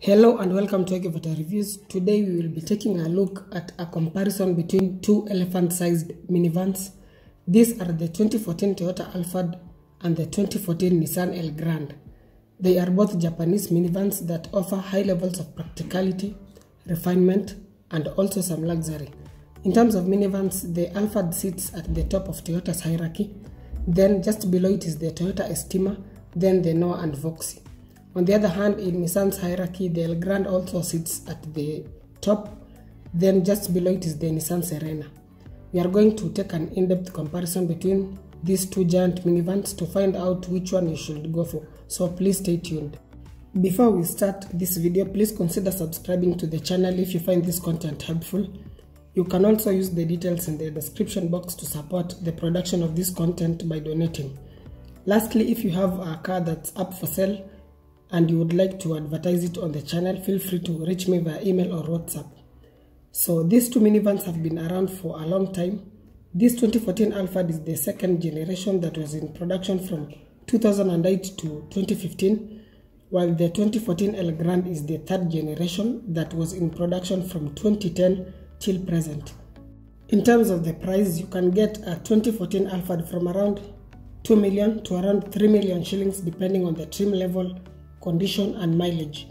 Hello and welcome to Ikev Auto Reviews. Today we will be taking a look at a comparison between two elephant-sized minivans. These are the 2014 Toyota Alphard and the 2014 Nissan Elgrand. They are both Japanese minivans that offer high levels of practicality, refinement, and also some luxury. In terms of minivans, the Alphard sits at the top of Toyota's hierarchy. Then just below it is the Toyota Estima, then the Noah and Voxy. On the other hand, in Nissan's hierarchy, the Elgrand also sits at the top, then just below it is the Nissan Serena. We are going to take an in-depth comparison between these two giant minivans to find out which one you should go for, so please stay tuned. Before we start this video, please consider subscribing to the channel if you find this content helpful. You can also use the details in the description box to support the production of this content by donating. Lastly, if you have a car that's up for sale, and you would like to advertise it on the channel, feel free to reach me via email or WhatsApp. So these two minivans have been around for a long time. This 2014 Alphard is the second generation that was in production from 2008 to 2015, while the 2014 Elgrand is the third generation that was in production from 2010 till present. In terms of the price, you can get a 2014 Alphard from around 2 million to around 3 million shillings depending on the trim level condition and mileage.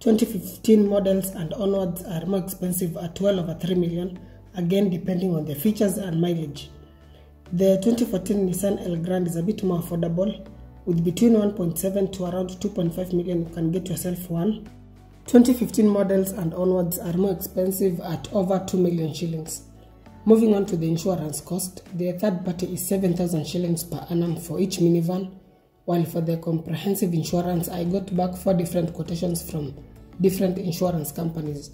2015 models and onwards are more expensive at well over 3 million, again depending on the features and mileage. The 2014 Nissan Elgrand is a bit more affordable, with between 1.7 to around 2.5 million you can get yourself one. 2015 models and onwards are more expensive at over 2 million shillings. Moving on to the insurance cost, the third party is 7,000 shillings per annum for each minivan while for the comprehensive insurance, I got back four different quotations from different insurance companies.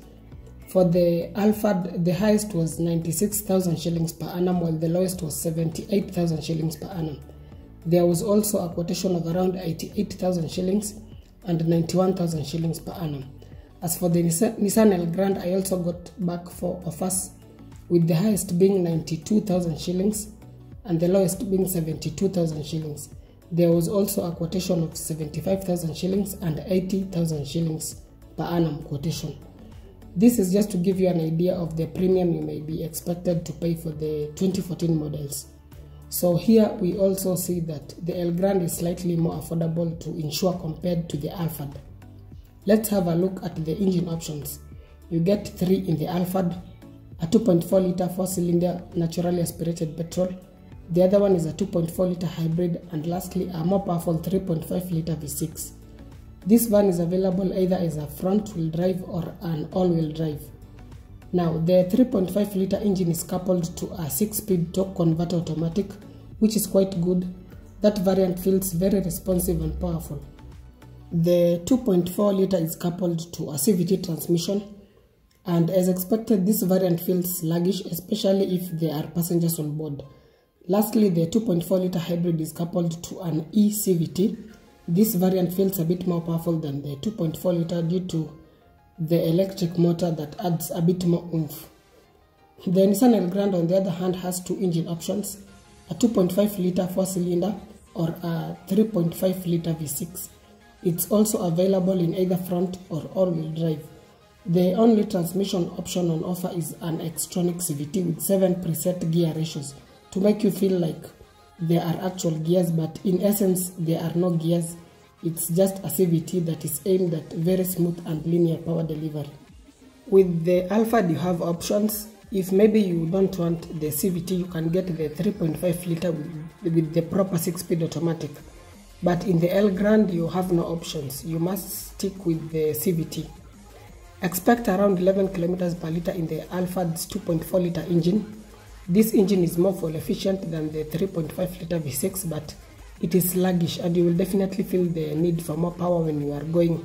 For the Alphard, the highest was 96,000 shillings per annum, while the lowest was 78,000 shillings per annum. There was also a quotation of around 88,000 shillings and 91,000 shillings per annum. As for the Nissan Elgrand, I also got back four offers, with the highest being 92,000 shillings and the lowest being 72,000 shillings. There was also a quotation of 75,000 shillings and 80,000 shillings per annum quotation. This is just to give you an idea of the premium you may be expected to pay for the 2014 models. So here we also see that the Elgrand is slightly more affordable to insure compared to the Alphard. Let's have a look at the engine options. You get three in the Alphard, a 2.4 litre 4 cylinder naturally aspirated petrol, the other one is a 2.4 litre hybrid and lastly a more powerful 3.5 litre V6. This van is available either as a front wheel drive or an all wheel drive. Now the 3.5 litre engine is coupled to a 6 speed torque converter automatic which is quite good. That variant feels very responsive and powerful. The 2.4 litre is coupled to a CVT transmission and as expected this variant feels sluggish especially if there are passengers on board. Lastly, the 2.4 litre hybrid is coupled to an eCVT. This variant feels a bit more powerful than the 2.4 litre due to the electric motor that adds a bit more oomph. The Nissan Elgrand on the other hand has two engine options, a 2.5 litre 4 cylinder or a 3.5 litre V6. It's also available in either front or all-wheel drive. The only transmission option on offer is an Xtronic CVT with 7 preset gear ratios to make you feel like there are actual gears, but in essence, there are no gears. It's just a CVT that is aimed at very smooth and linear power delivery. With the Alphard, you have options. If maybe you don't want the CVT, you can get the 3.5 liter with, the proper 6-speed automatic. But in the Elgrand, you have no options. You must stick with the CVT. Expect around 11 kilometers per liter in the Alphard's 2.4 liter engine this engine is more fuel efficient than the 3.5 litre V6 but it is sluggish and you will definitely feel the need for more power when you are going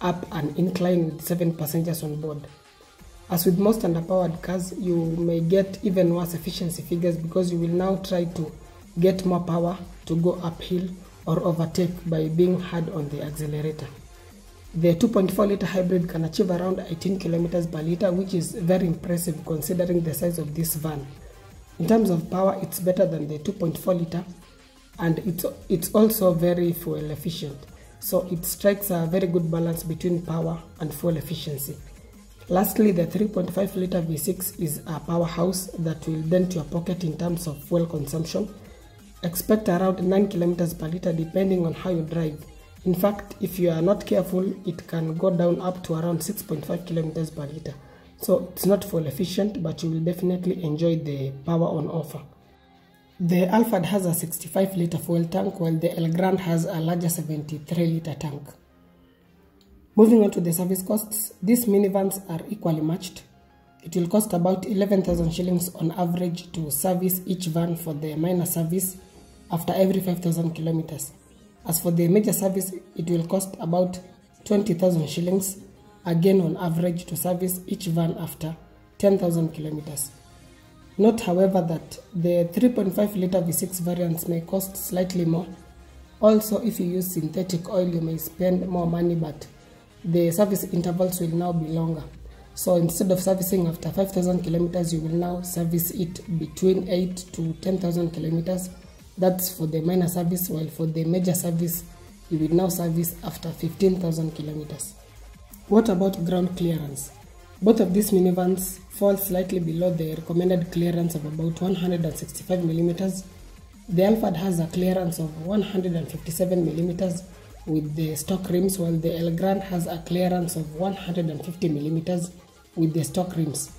up an incline with 7 passengers on board. As with most underpowered cars, you may get even worse efficiency figures because you will now try to get more power to go uphill or overtake by being hard on the accelerator. The 2.4 litre hybrid can achieve around 18 km per litre which is very impressive considering the size of this van. In terms of power, it's better than the 2.4 liter and it's, it's also very fuel efficient. so it strikes a very good balance between power and fuel efficiency. Lastly, the 3.5 liter V6 is a powerhouse that will dent your pocket in terms of fuel consumption. Expect around 9 kilometers per liter depending on how you drive. In fact, if you are not careful, it can go down up to around 6.5 kilometers per liter. So it's not fuel efficient, but you will definitely enjoy the power on offer. The Alphard has a 65 litre fuel tank while the Elgrand has a larger 73 litre tank. Moving on to the service costs, these minivans are equally matched. It will cost about 11,000 shillings on average to service each van for the minor service after every 5,000 kilometers. As for the major service, it will cost about 20,000 shillings, again on average to service each van after 10,000 kilometers. Note, however, that the 3.5 litre V6 variants may cost slightly more. Also, if you use synthetic oil, you may spend more money, but the service intervals will now be longer. So instead of servicing after 5,000 kilometers, you will now service it between 8 to 10,000 kilometers. That's for the minor service, while for the major service, you will now service after 15,000 kilometers. What about ground clearance? Both of these minivans fall slightly below the recommended clearance of about 165 millimeters. The Alphard has a clearance of 157 millimeters with the stock rims, while the Elgrand has a clearance of 150 millimeters with the stock rims.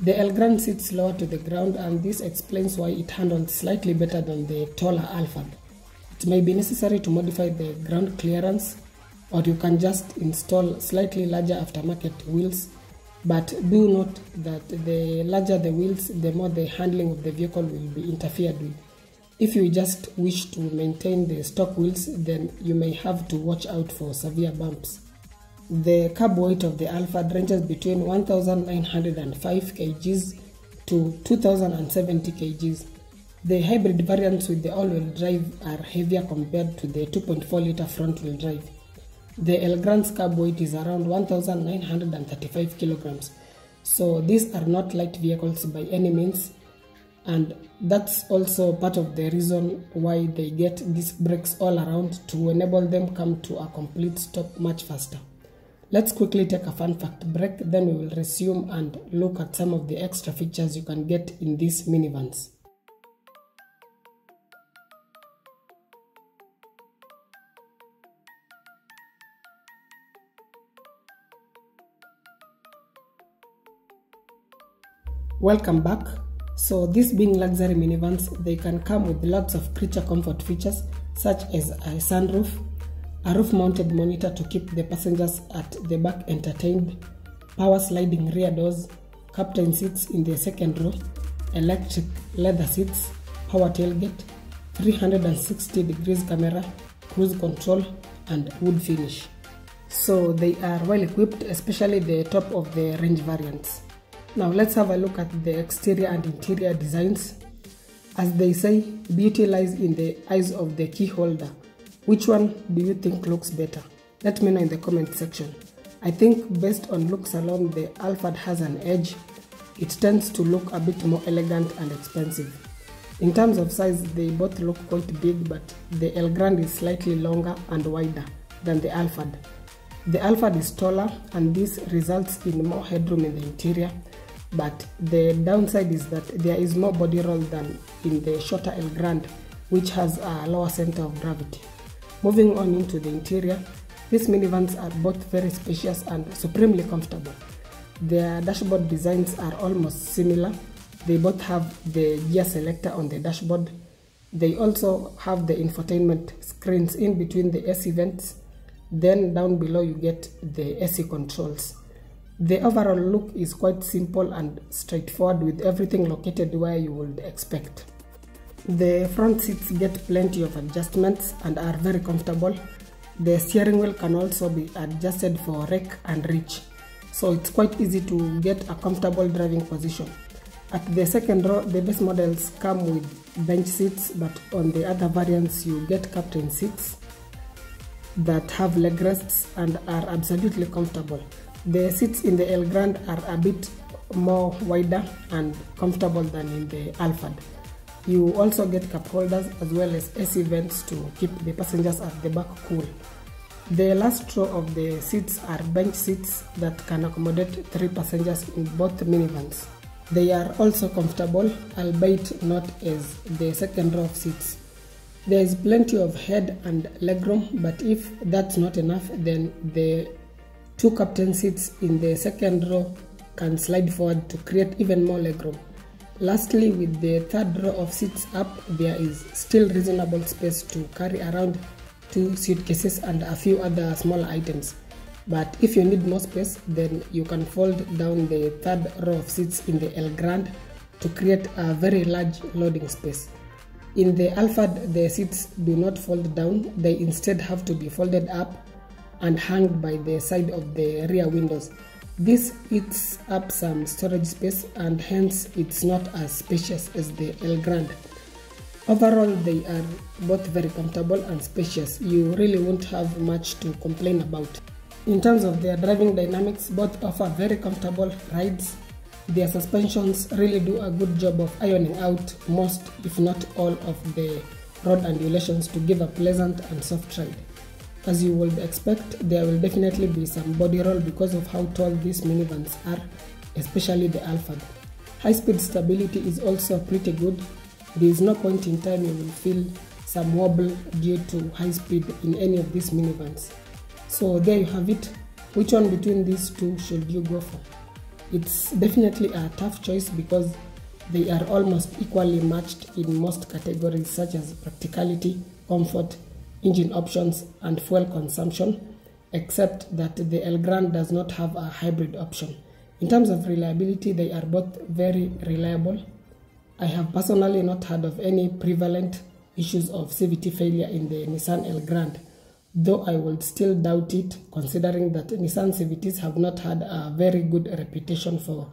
The Elgrand sits lower to the ground, and this explains why it handles slightly better than the taller Alphard. It may be necessary to modify the ground clearance, or you can just install slightly larger aftermarket wheels but do note that the larger the wheels, the more the handling of the vehicle will be interfered with. If you just wish to maintain the stock wheels, then you may have to watch out for severe bumps. The cab weight of the Alphard ranges between 1905 kgs to 2070 kgs. The hybrid variants with the all-wheel drive are heavier compared to the 2.4 liter front-wheel drive. The Elgrand's cab weight is around 1935 kilograms. So these are not light vehicles by any means and that's also part of the reason why they get disc brakes all around to enable them come to a complete stop much faster. Let's quickly take a fun fact break then we will resume and look at some of the extra features you can get in these minivans. Welcome back. So these being luxury minivans, they can come with lots of creature comfort features such as a sunroof, a roof mounted monitor to keep the passengers at the back entertained, power sliding rear doors, captain seats in the second row, electric leather seats, power tailgate, 360 degrees camera, cruise control and wood finish. So they are well equipped, especially the top of the range variants. Now let's have a look at the exterior and interior designs. As they say, beauty lies in the eyes of the key holder. Which one do you think looks better? Let me know in the comment section. I think based on looks alone, the Alphard has an edge. It tends to look a bit more elegant and expensive. In terms of size, they both look quite big, but the Elgrand is slightly longer and wider than the Alphard. The Alphard is taller, and this results in more headroom in the interior, but the downside is that there is more body roll than in the shorter Elgrand, which has a lower center of gravity. Moving on into the interior, these minivans are both very spacious and supremely comfortable. Their dashboard designs are almost similar. They both have the gear selector on the dashboard. They also have the infotainment screens in between the AC vents. Then down below you get the AC controls. The overall look is quite simple and straightforward with everything located where you would expect. The front seats get plenty of adjustments and are very comfortable. The steering wheel can also be adjusted for rake and reach, so it's quite easy to get a comfortable driving position. At the second row, the base models come with bench seats, but on the other variants you get captain seats that have leg rests and are absolutely comfortable. The seats in the Elgrand are a bit more wider and comfortable than in the Alphard. You also get cup holders as well as AC vents to keep the passengers at the back cool. The last row of the seats are bench seats that can accommodate three passengers in both minivans. They are also comfortable, albeit not as the second row of seats. There is plenty of head and legroom, but if that's not enough, then the two captain seats in the second row can slide forward to create even more legroom. Lastly, with the third row of seats up, there is still reasonable space to carry around two suitcases and a few other smaller items. But if you need more space, then you can fold down the third row of seats in the Elgrand to create a very large loading space. In the Alphard, the seats do not fold down, they instead have to be folded up and hung by the side of the rear windows. This eats up some storage space and hence it's not as spacious as the Elgrand. Overall, they are both very comfortable and spacious. You really won't have much to complain about. In terms of their driving dynamics, both offer very comfortable rides. Their suspensions really do a good job of ironing out most, if not all, of the road undulations to give a pleasant and soft ride. As you would expect, there will definitely be some body roll because of how tall these minivans are, especially the Alphard. High speed stability is also pretty good. There is no point in time you will feel some wobble due to high speed in any of these minivans. So there you have it. Which one between these two should you go for? It's definitely a tough choice because they are almost equally matched in most categories such as practicality, comfort, engine options and fuel consumption, except that the Elgrand does not have a hybrid option. In terms of reliability, they are both very reliable. I have personally not heard of any prevalent issues of CVT failure in the Nissan Elgrand, though I would still doubt it considering that Nissan CVTs have not had a very good reputation for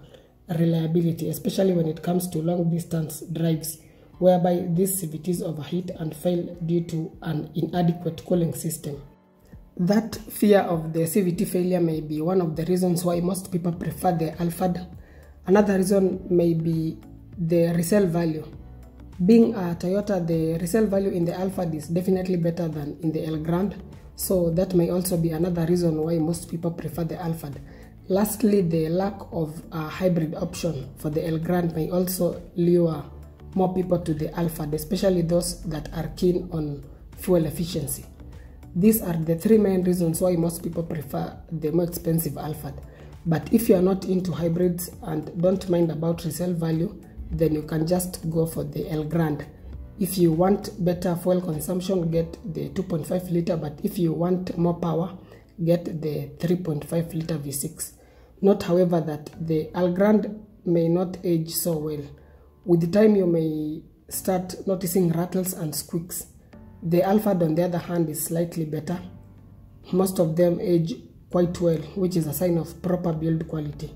reliability, especially when it comes to long distance drives whereby these CVTs overheat and fail due to an inadequate cooling system. That fear of the CVT failure may be one of the reasons why most people prefer the Alphard. Another reason may be the resale value. Being a Toyota, the resale value in the Alphard is definitely better than in the Elgrand, so that may also be another reason why most people prefer the Alphard. Lastly, the lack of a hybrid option for the Elgrand may also lure more people to the Alphard, especially those that are keen on fuel efficiency. These are the three main reasons why most people prefer the more expensive Alphard. But if you are not into hybrids and don't mind about resale value, then you can just go for the Elgrand. If you want better fuel consumption, get the 2.5 liter, but if you want more power, get the 3.5 liter V6. Note, however, that the Elgrand may not age so well. With the time, you may start noticing rattles and squeaks. The Alphard, on the other hand, is slightly better. Most of them age quite well, which is a sign of proper build quality.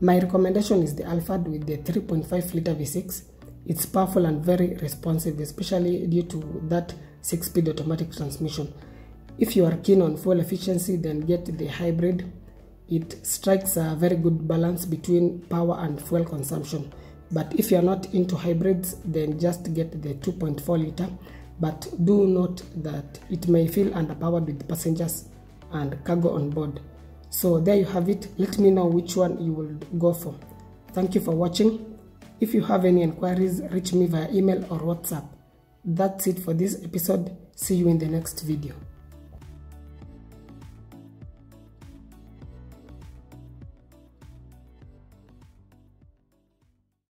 My recommendation is the Alphard with the 3.5 liter V6. It's powerful and very responsive, especially due to that 6-speed automatic transmission. If you are keen on fuel efficiency, then get the hybrid. It strikes a very good balance between power and fuel consumption. But if you are not into hybrids, then just get the 2.4 liter. But do note that it may feel underpowered with passengers and cargo on board. So there you have it. Let me know which one you will go for. Thank you for watching. If you have any inquiries, reach me via email or WhatsApp. That's it for this episode. See you in the next video.